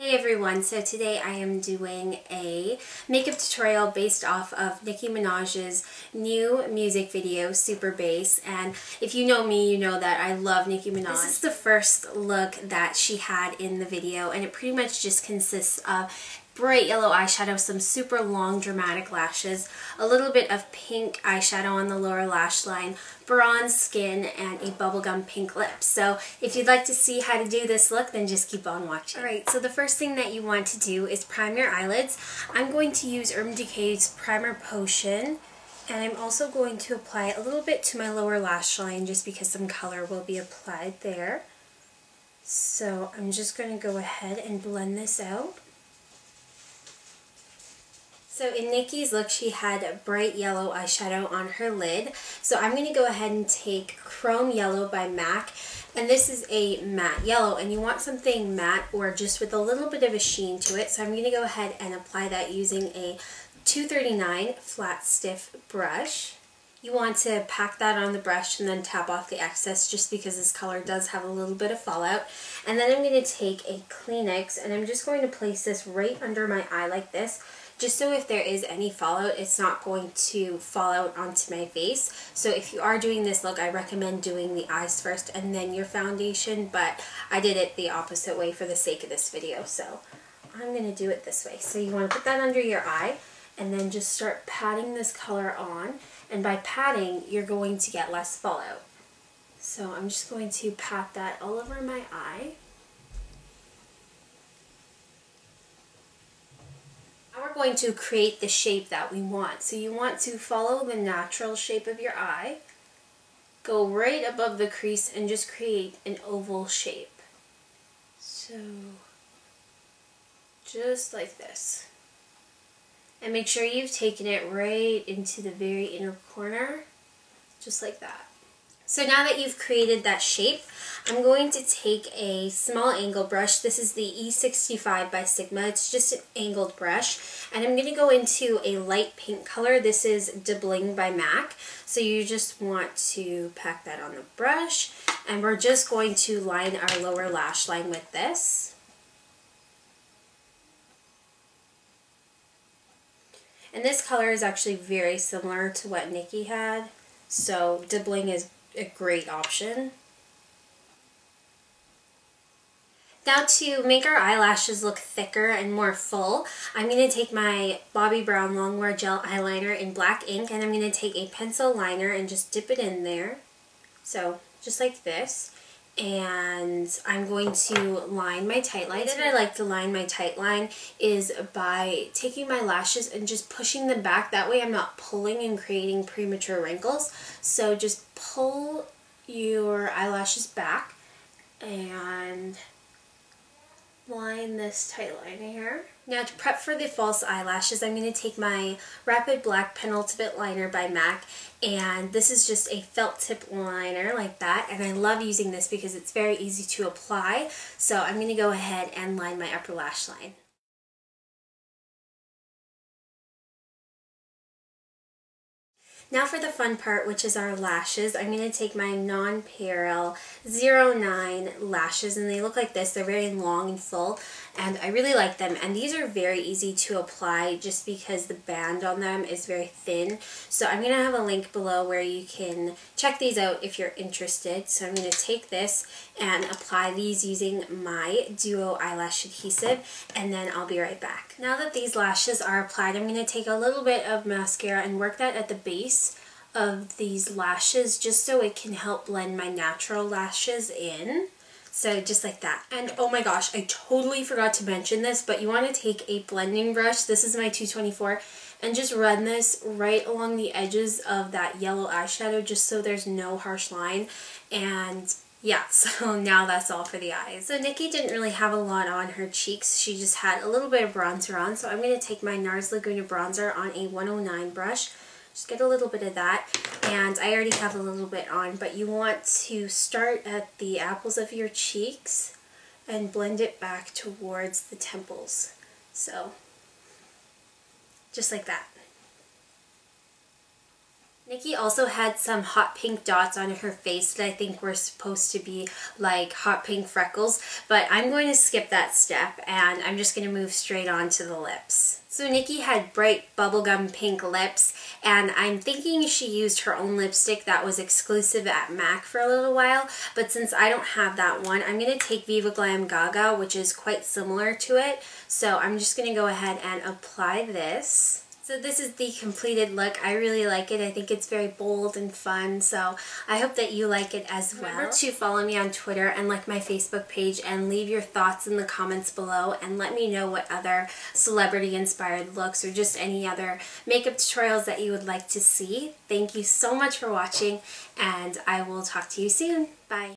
Hey everyone, so today I am doing a makeup tutorial based off of Nicki Minaj's new music video, Super Bass, and if you know me, you know that I love Nicki Minaj. This is the first look that she had in the video, and it pretty much just consists of bright yellow eyeshadow, some super long dramatic lashes, a little bit of pink eyeshadow on the lower lash line, bronze skin, and a bubblegum pink lip. So if you'd like to see how to do this look, then just keep on watching. Alright, so the first thing that you want to do is prime your eyelids. I'm going to use Urban Decay's Primer Potion. And I'm also going to apply a little bit to my lower lash line just because some color will be applied there. So I'm just going to go ahead and blend this out. So in Nicki's look, she had a bright yellow eyeshadow on her lid. So I'm going to go ahead and take Chrome Yellow by MAC. And this is a matte yellow. And you want something matte or just with a little bit of a sheen to it. So I'm going to go ahead and apply that using a 239 flat stiff brush. You want to pack that on the brush and then tap off the excess just because this color does have a little bit of fallout. And then I'm going to take a Kleenex and I'm just going to place this right under my eye like this just so if there is any fallout, it's not going to fall out onto my face. So if you are doing this look, I recommend doing the eyes first and then your foundation, but I did it the opposite way for the sake of this video, so I'm going to do it this way. So you want to put that under your eye and then just start patting this color on, and by patting, you're going to get less fallout. So I'm just going to pat that all over my eye. Going to create the shape that we want. So you want to follow the natural shape of your eye, go right above the crease and just create an oval shape. So just like this. And make sure you've taken it right into the very inner corner, just like that. So now that you've created that shape, I'm going to take a small angle brush. This is the E65 by Sigma. It's just an angled brush. And I'm going to go into a light pink color. This is Da Bling by MAC. So you just want to pack that on the brush. And we're just going to line our lower lash line with this. And this color is actually very similar to what Nicki had. So Da Bling is a great option. Now to make our eyelashes look thicker and more full, I'm going to take my Bobbi Brown Longwear Gel Eyeliner in black ink and I'm going to take a pencil liner and just dip it in there. So just like this. And I'm going to line my tight line. That I like to line my tight line is by taking my lashes and just pushing them back. That way I'm not pulling and creating premature wrinkles. So just pull your eyelashes back and line this tight line here. Now to prep for the false eyelashes, I'm going to take my Rapid Black Penultimate Liner by MAC and this is just a felt tip liner like that and I love using this because it's very easy to apply so I'm going to go ahead and line my upper lash line. Now for the fun part, which is our lashes. I'm going to take my Nonpareil 09 lashes, and they look like this. They're very long and full, and I really like them. And these are very easy to apply just because the band on them is very thin. So I'm going to have a link below where you can check these out if you're interested. So I'm going to take this and apply these using my Duo Eyelash Adhesive, and then I'll be right back. Now that these lashes are applied, I'm going to take a little bit of mascara and work that at the base of these lashes just so it can help blend my natural lashes in. So just like that. And oh my gosh, I totally forgot to mention this, but you want to take a blending brush. This is my 224 and just run this right along the edges of that yellow eyeshadow just so there's no harsh line. And yeah, so now that's all for the eyes. So Nicki didn't really have a lot on her cheeks. She just had a little bit of bronzer on. So I'm going to take my NARS Laguna bronzer on a 109 brush just get a little bit of that. And I already have a little bit on, but you want to start at the apples of your cheeks and blend it back towards the temples. So, just like that. Nicki also had some hot pink dots on her face that I think were supposed to be like hot pink freckles, but I'm going to skip that step and I'm just going to move straight on to the lips. So Nicki had bright bubblegum pink lips and I'm thinking she used her own lipstick that was exclusive at MAC for a little while, but since I don't have that one, I'm going to take Viva Glam Gaga, which is quite similar to it. So I'm just going to go ahead and apply this. So this is the completed look. I really like it. I think it's very bold and fun. So I hope that you like it as well. Remember to follow me on Twitter and like my Facebook page and leave your thoughts in the comments below and let me know what other celebrity inspired looks or just any other makeup tutorials that you would like to see. Thank you so much for watching and I will talk to you soon. Bye.